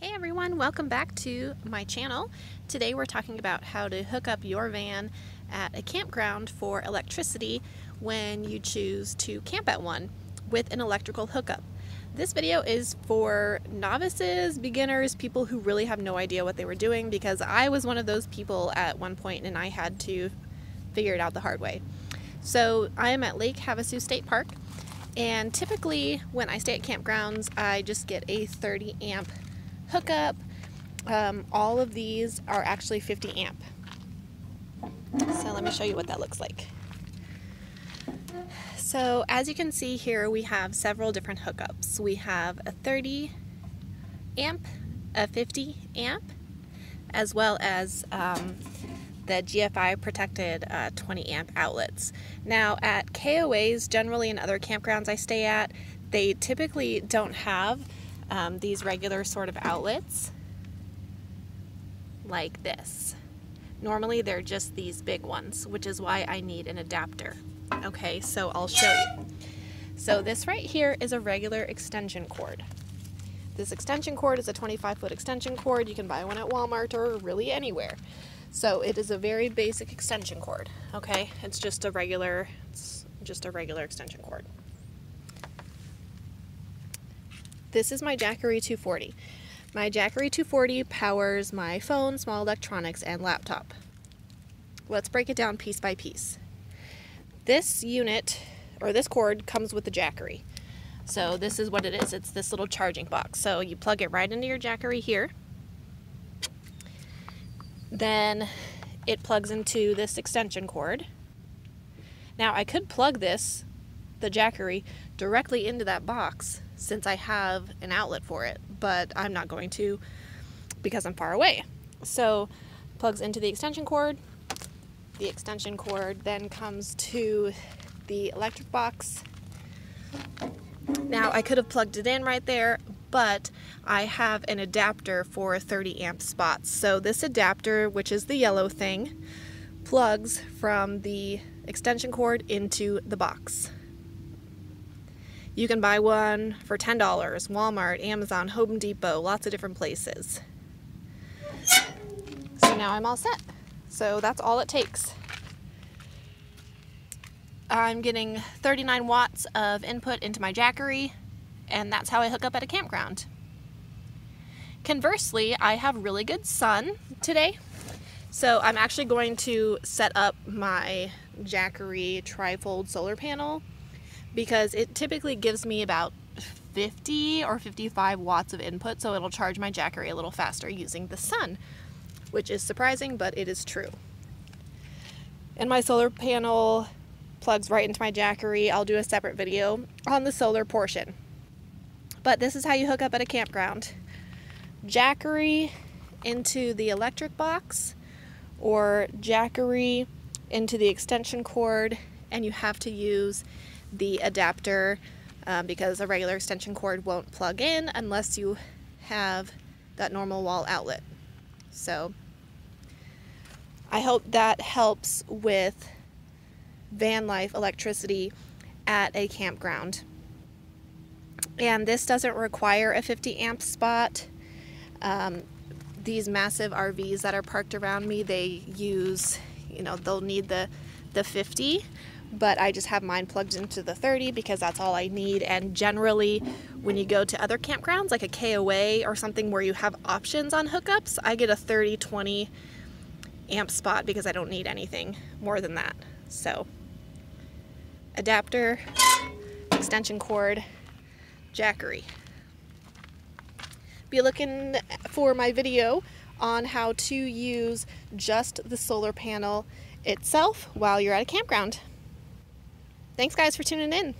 Hey everyone, welcome back to my channel. Today we're talking about how to hook up your van at a campground for electricity when you choose to camp at one with an electrical hookup. This video is for novices, beginners, people who really have no idea what they were doing because I was one of those people at one point and I had to figure it out the hard way. So I am at Lake Havasu State Park and typically when I stay at campgrounds I just get a 30 amp hookup. Um, all of these are actually 50 amp. So let me show you what that looks like. So as you can see here, we have several different hookups. We have a 30 amp, a 50 amp, as well as um, the GFI protected uh, 20 amp outlets. Now at KOAs, generally in other campgrounds I stay at, they typically don't have um, these regular sort of outlets like this. Normally they're just these big ones, which is why I need an adapter. Okay, so I'll show you. So this right here is a regular extension cord. This extension cord is a 25 foot extension cord. You can buy one at Walmart or really anywhere. So it is a very basic extension cord, okay? It's just a regular, it's just a regular extension cord. This is my Jackery 240. My Jackery 240 powers my phone, small electronics, and laptop. Let's break it down piece by piece. This unit, or this cord, comes with the Jackery. So this is what it is. It's this little charging box. So you plug it right into your Jackery here. Then it plugs into this extension cord. Now I could plug this, the Jackery, directly into that box since I have an outlet for it, but I'm not going to because I'm far away. So plugs into the extension cord. The extension cord then comes to the electric box. Now I could have plugged it in right there, but I have an adapter for 30 amp spots. So this adapter, which is the yellow thing, plugs from the extension cord into the box. You can buy one for $10, Walmart, Amazon, Home Depot, lots of different places. So now I'm all set. So that's all it takes. I'm getting 39 watts of input into my Jackery, and that's how I hook up at a campground. Conversely, I have really good sun today, so I'm actually going to set up my Jackery trifold solar panel because it typically gives me about 50 or 55 watts of input, so it'll charge my Jackery a little faster using the sun, which is surprising, but it is true. And my solar panel plugs right into my Jackery. I'll do a separate video on the solar portion. But this is how you hook up at a campground. Jackery into the electric box or Jackery into the extension cord and you have to use the adapter um, because a regular extension cord won't plug in unless you have that normal wall outlet. So I hope that helps with van life electricity at a campground. And this doesn't require a 50 amp spot. Um, these massive RVs that are parked around me, they use, you know, they'll need the, the 50 but I just have mine plugged into the 30 because that's all I need. And generally, when you go to other campgrounds like a KOA or something where you have options on hookups, I get a 30 20 amp spot because I don't need anything more than that. So, adapter, extension cord, Jackery. Be looking for my video on how to use just the solar panel itself while you're at a campground. Thanks, guys, for tuning in.